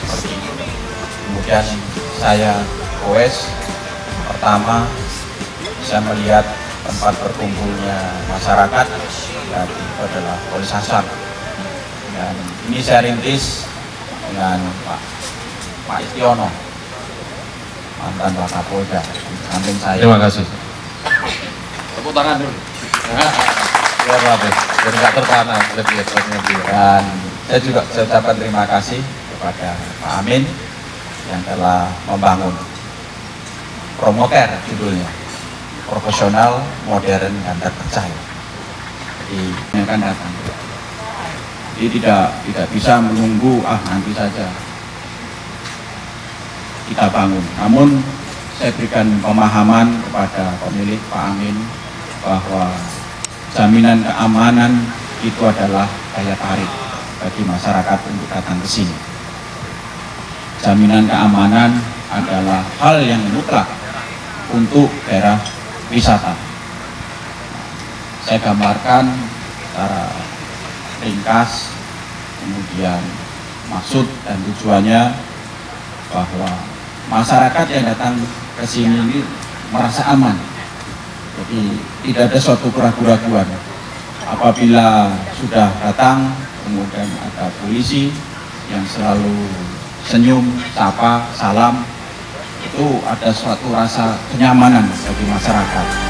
seperti ini. Kemudian saya goes pertama bisa melihat tempat berkumpulnya masyarakat dan itu adalah Polis Asar. Dan ini saya rintis dengan Pak Pak Istiono mantan Pak Kapolda di samping saya. Terima kasih. Tepuk tangan dulu. Ya Pak, biar nggak terpana lebih lebih. Dan saya juga saya ucapkan terima kasih kepada Pak Amin yang telah membangun promoter judulnya profesional, modern, dan terpercaya. Jadi yang akan datang. Jadi tidak tidak bisa menunggu ah nanti saja kita bangun. Namun saya berikan pemahaman kepada pemilik Pak Amin bahwa jaminan keamanan itu adalah daya tarik bagi masyarakat untuk datang ke sini. Jaminan keamanan adalah hal yang mutlak untuk daerah wisata. Saya gambarkan secara ringkas, kemudian maksud dan tujuannya bahwa masyarakat yang datang ke sini ini merasa aman. Jadi tidak ada suatu keraguan-keraguan. Apabila sudah datang, kemudian ada polisi yang selalu senyum, sapa, salam, itu ada suatu rasa kenyamanan bagi masyarakat.